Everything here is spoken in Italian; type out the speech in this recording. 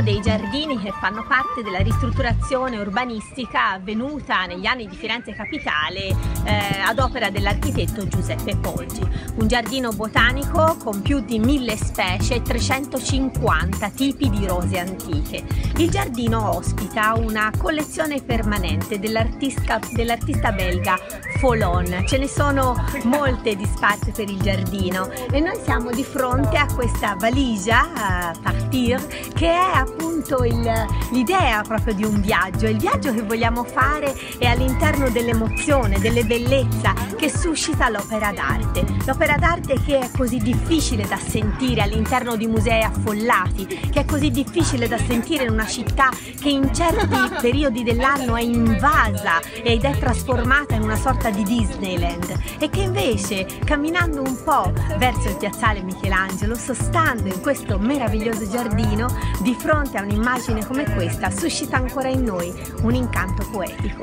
uno dei giardini che fanno parte della ristrutturazione urbanistica avvenuta negli anni di Firenze Capitale eh, ad opera dell'architetto Giuseppe Poggi. Un giardino botanico con più di mille specie e 350 tipi di rose antiche. Il giardino ospita una collezione permanente dell'artista dell belga Folon. Ce ne sono molte di spazio per il giardino e noi siamo di fronte a questa valigia Partir, che è appunto l'idea proprio di un viaggio. Il viaggio che vogliamo fare è all'interno dell'emozione, delle bellezza che suscita l'opera d'arte. L'opera d'arte che è così difficile da sentire all'interno di musei affollati, che è così difficile da sentire in una città che in certi periodi dell'anno è invasa ed è trasformata in una sorta di Disneyland e che invece camminando un po' verso il piazzale Michelangelo, sostando in questo meraviglioso giardino, di fronte a un'immagine come questa suscita ancora in noi un incanto poetico.